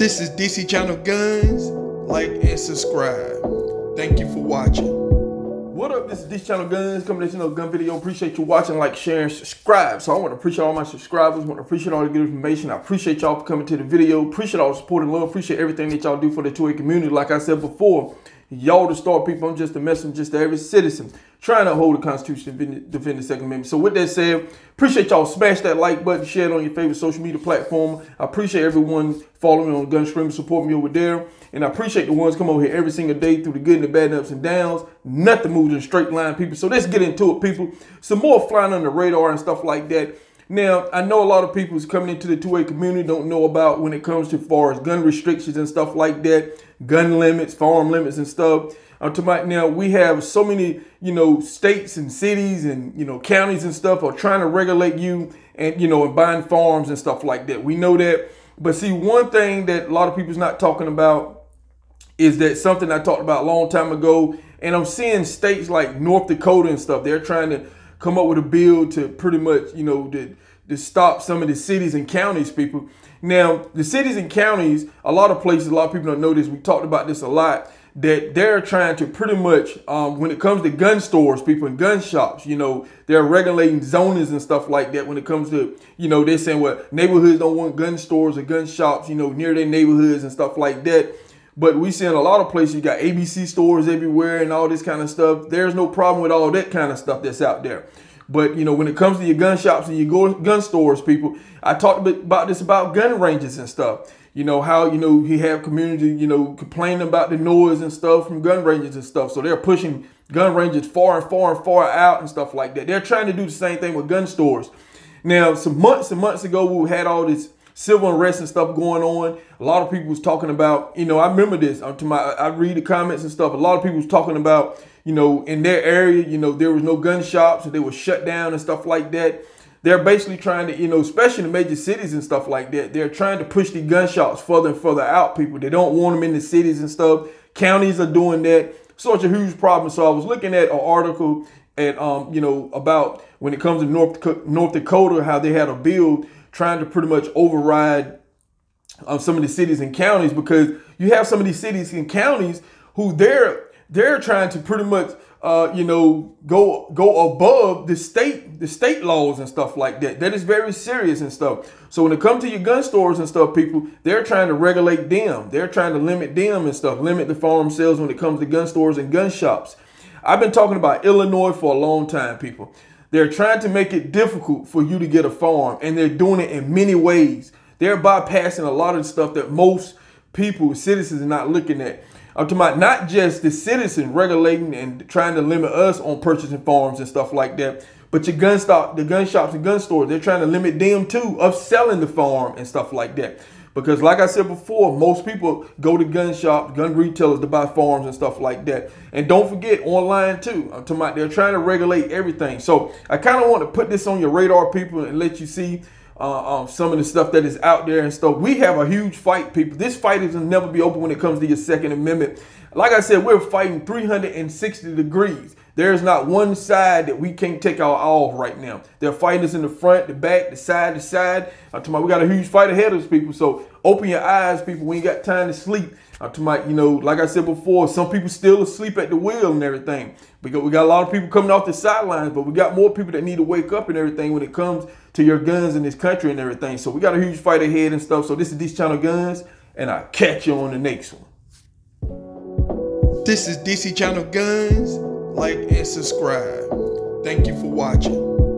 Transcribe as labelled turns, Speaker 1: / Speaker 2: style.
Speaker 1: This is DC Channel Guns. Like and subscribe. Thank you for watching.
Speaker 2: What up? This is DC Channel Guns coming at you know gun video. Appreciate you watching, like, sharing, subscribe. So I want to appreciate all my subscribers. want to appreciate all the good information. I appreciate y'all for coming to the video. Appreciate all the support and love. Appreciate everything that y'all do for the 2A community. Like I said before, y'all the star people. I'm just a messenger, just to every citizen trying to hold the Constitution and defend the Second Amendment. So with that said, appreciate y'all. Smash that like button, share it on your favorite social media platform. I appreciate everyone following me on Gunstream, support me over there. And I appreciate the ones come over here every single day through the good and the bad and ups and downs. Nothing moves in straight line, people. So let's get into it, people. Some more flying on the radar and stuff like that. Now, I know a lot of people is coming into the 2A community don't know about when it comes to far as gun restrictions and stuff like that, gun limits, firearm limits and stuff. To my, now we have so many, you know, states and cities and you know counties and stuff are trying to regulate you and you know and buying firearms and stuff like that. We know that, but see one thing that a lot of people's not talking about is that something I talked about a long time ago, and I'm seeing states like North Dakota and stuff. They're trying to come up with a bill to pretty much, you know, to, to stop some of the cities and counties, people. Now, the cities and counties, a lot of places, a lot of people don't know this. We talked about this a lot that they're trying to pretty much, um, when it comes to gun stores, people in gun shops, you know, they're regulating zonings and stuff like that. When it comes to, you know, they're saying, well, neighborhoods don't want gun stores or gun shops, you know, near their neighborhoods and stuff like that. But we see in a lot of places, you got ABC stores everywhere and all this kind of stuff. There's no problem with all that kind of stuff that's out there. But you know, when it comes to your gun shops and your gun stores, people, I talked about this about gun ranges and stuff you know how you know he have community you know complaining about the noise and stuff from gun ranges and stuff so they're pushing gun ranges far and far and far out and stuff like that they're trying to do the same thing with gun stores now some months and months ago we had all this civil unrest and stuff going on a lot of people was talking about you know i remember this to my i read the comments and stuff a lot of people was talking about you know in their area you know there was no gun shops and they were shut down and stuff like that they're basically trying to, you know, especially in the major cities and stuff like that, they're trying to push the gun shops further and further out, people. They don't want them in the cities and stuff. Counties are doing that. Such a huge problem. So I was looking at an article at, um, you know, about when it comes to North, North Dakota, how they had a bill trying to pretty much override um, some of the cities and counties because you have some of these cities and counties who they're they're trying to pretty much uh, you know, go go above the state the state laws and stuff like that. That is very serious and stuff. So when it comes to your gun stores and stuff, people they're trying to regulate them. They're trying to limit them and stuff, limit the firearm sales when it comes to gun stores and gun shops. I've been talking about Illinois for a long time, people. They're trying to make it difficult for you to get a firearm, and they're doing it in many ways. They're bypassing a lot of stuff that most people, citizens, are not looking at. I'm talking about not just the citizen regulating and trying to limit us on purchasing firearms and stuff like that, but your gun stock, the gun shops and gun stores, they're trying to limit them too of selling the firearm and stuff like that. Because like I said before, most people go to gun shops, gun retailers to buy firearms and stuff like that. And don't forget online too. I'm talking about they're trying to regulate everything. So I kind of want to put this on your radar, people, and let you see uh, um, some of the stuff that is out there and stuff. We have a huge fight, people. This fight is will never be open when it comes to your Second Amendment. Like I said, we're fighting 360 degrees. There's not one side that we can't take our all right now. They're fighting us in the front, the back, the side, the side. About we got a huge fight ahead of us, people. So open your eyes, people. We ain't got time to sleep. Uh, I'm talking you know, like I said before, some people still asleep at the wheel and everything. We got, we got a lot of people coming off the sidelines, but we got more people that need to wake up and everything when it comes to your guns in this country and everything. So we got a huge fight ahead and stuff. So this is DC Channel Guns, and I'll catch you on the next one.
Speaker 1: This is DC Channel Guns. Like and subscribe. Thank you for watching.